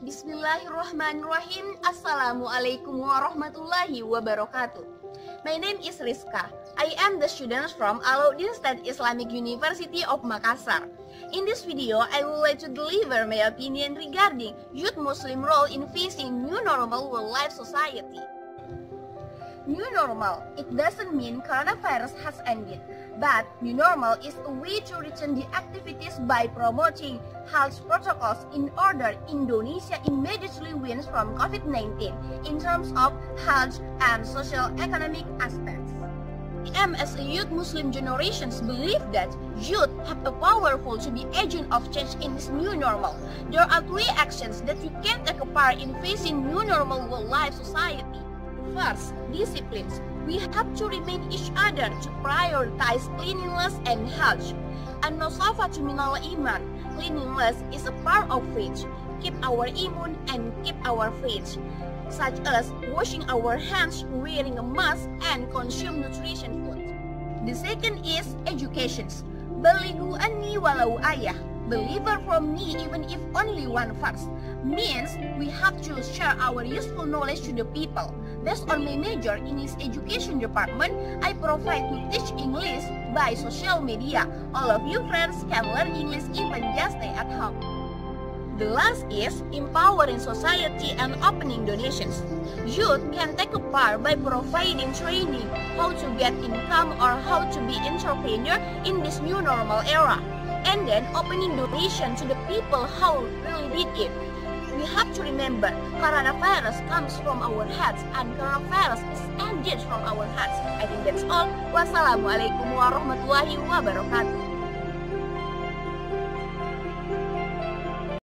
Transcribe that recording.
Bismillahirrahmanirrahim. Assalamualaikum warahmatullahi wabarakatuh. My name is Rizka. I am the student from Alauddin State Islamic University of Makassar. In this video, I would like to deliver my opinion regarding youth Muslim role in facing new normal world life society. New normal, it doesn't mean coronavirus has ended, but new normal is a way to return the activities by promoting health protocols in order Indonesia immediately wins from COVID-19 in terms of health and social economic aspects. M as a youth Muslim generations believe that youth have a powerful to be agent of change in this new normal. There are three actions that you can take a part in facing new normal world life society. First, disciplines. We have to remind each other to prioritize cleanliness and health. An-Nosafatu minal iman. Cleanliness is a part of faith. Keep our immune and keep our faith. Such as washing our hands, wearing a mask, and consume nutrition food. The second is education. Beligu anni walau ayah believer from me even if only one verse means we have to share our useful knowledge to the people. Based on my major in this education department, I provide to teach English by social media. All of you friends can learn English even just stay at home. The last is empowering society and opening donations. Youth can take a part by providing training how to get income or how to be entrepreneur in this new normal era and then opening donation to the people how really did it. We have to remember coronavirus comes from our heads and coronavirus is ended from our hearts. I think that's all. Wassalamualaikum warahmatullahi wabarakatuh.